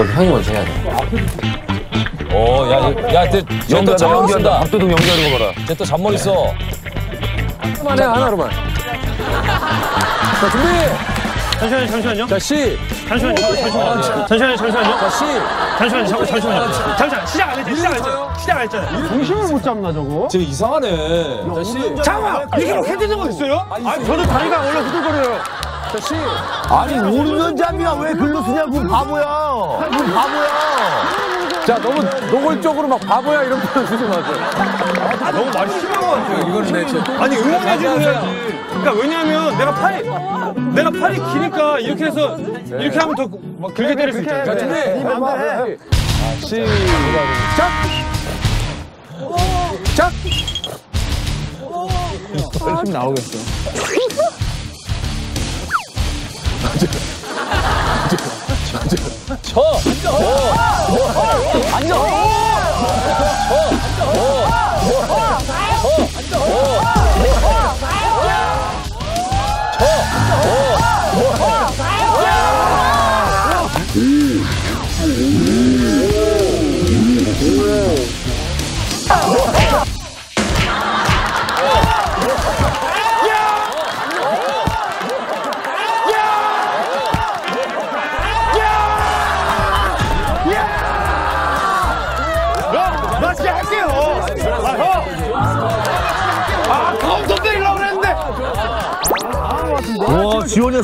어, 형이 먼저 해야 돼. 어, 야, 야, 쟤, 쟤또 연기한다, 잔머리 연기한다. 쓴다. 밥도둑 연기하는 거 봐라. 쟤또 잔머리 써. 하나만 해, 하나로만. 자, 준비! 잠시만요, 잠시만요. 자, 시! 잠시만요, 잠시만요. 잠시만요, 잠시만요. 자, 시! 잠시만요, 잠- 잠시만요. 잠시만, 시작 안 했잖아요, 시작 안 했잖아요. 시작 안 했잖아요. 중심을 못 잡나 저거? 쟤 이상하네. 자, 시! 잠깐만! 이게 뭐 해되는 거 있어요? 아니, 저도 다리가 원래 후들거려요. 자, 시! 아니 오른손잡이가 왜 글로 쓰냐고 바보야. 그 바보야. 자, 너무 노골적으로 막 바보야 이런 표현 쓰지 마세요. 아, 너무 많이 심한 것 같아요. 이거는 내 제. 아니, 응원해주고 해야지. 그러니까 왜냐면 내가 팔이, 내가 팔이 기니까 이렇게 해서, 이렇게 하면 더 막 길게 때릴 수 있잖아요. 자, 준비! 시! 작! 작! 열심히 나오겠어. 쳐! 나 아, 검도